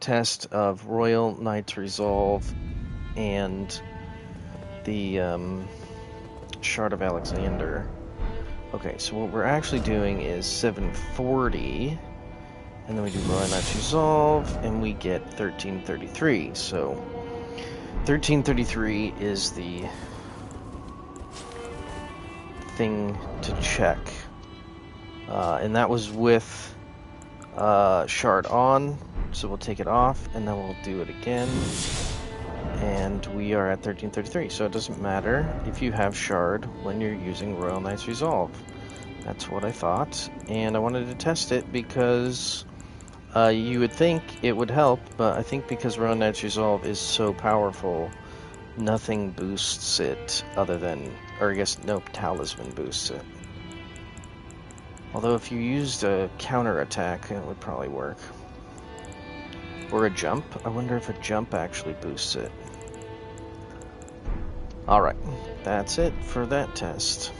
test of Royal Knight's Resolve and the um, Shard of Alexander. Okay, so what we're actually doing is 740, and then we do Royal Knight's Resolve, and we get 1333. So 1333 is the thing to check. Uh, and that was with uh, shard on, so we'll take it off, and then we'll do it again. And we are at 1333, so it doesn't matter if you have shard when you're using Royal Knight's Resolve. That's what I thought, and I wanted to test it because uh, you would think it would help, but I think because Royal Knight's Resolve is so powerful, nothing boosts it other than, or I guess nope, talisman boosts it. Although if you used a counter attack, it would probably work. Or a jump? I wonder if a jump actually boosts it. Alright, that's it for that test.